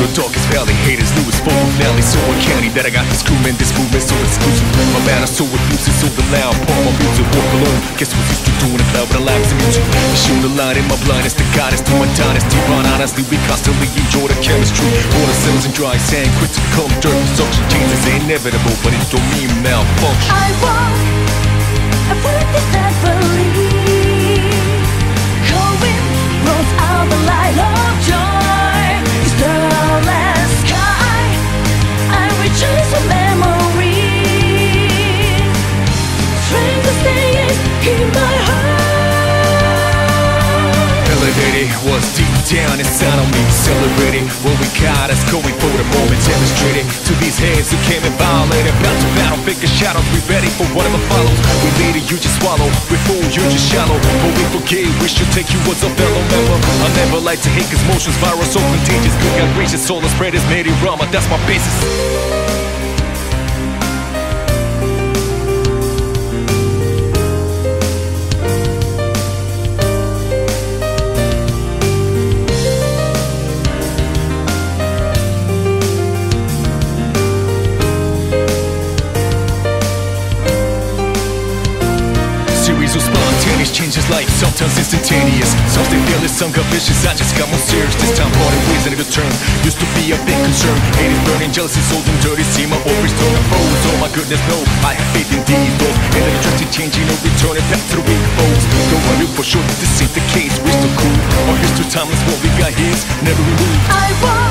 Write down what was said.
The darkest valley Haters knew it's full of Nelly So uncanny that I got this crewman This movement so exclusive. My man is so abusive So the loud Pour my music walk alone. Guess what's used to doing it loud But I laugh to music? Show the line in my blindness The goddess to my dynasty. Run honestly We constantly enjoy the chemistry. All the cells and dry sand Quick to become dirt Suction. Changes inevitable But it don't mean malfunction. I walk a foot that down inside of me. Celebrating what we got us going for the moment Demonstrating to these hands who came and violated. About to battle, figure shadows We ready for whatever follows. We lead it, you just swallow. We fool, you just shallow. But we forget, we should take you as a fellow member. I never like to hate cause motions viral so contagious Good God gracious, all the spread is made Rama. That's my basis life, sometimes instantaneous. Some stay fearless, some got vicious I just got more serious. This time Parting ways in a good term Used to be a big concern. Hate is burning, jealousy old and dirty. See my always turn to foes. Oh my goodness, no. I have faith in these those And the drastic changing, no returning back to the weak foes Don't worry for sure that this ain't the case. We're still cool. Our history timeless, what we got here's never removed. I walk